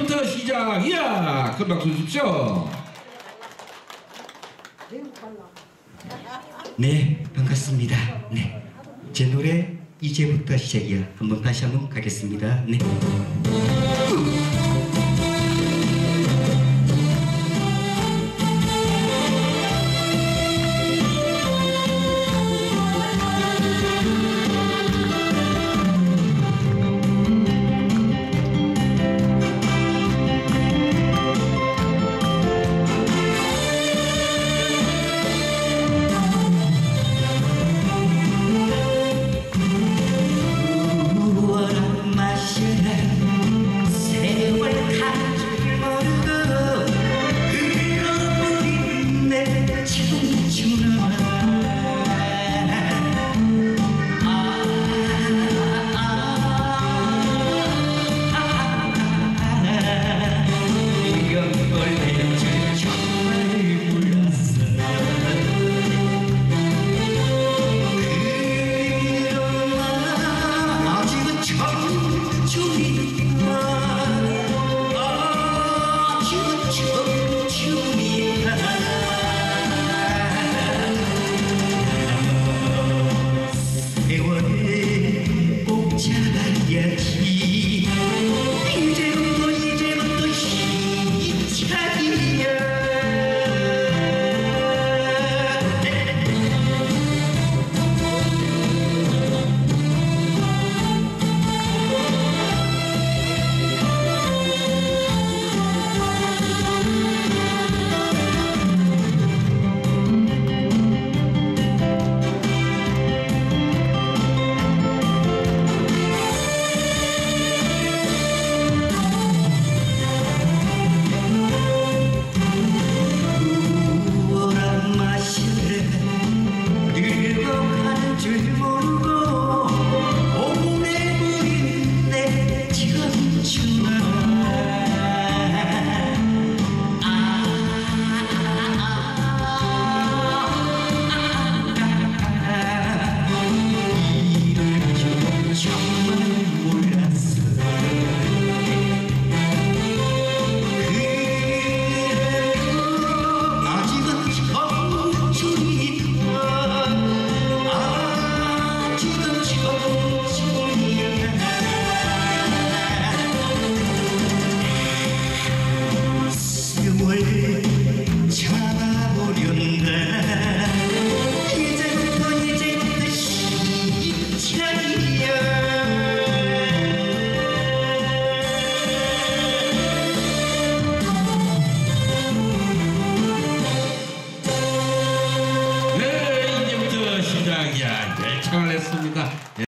부터 시작이야. 큰 박수 주십시오. 네, 반갑습니다. 네, 제 노래 이제부터 시작이야. 한번 다시 한번 가겠습니다. 네. you mean 하겠습니다. 예.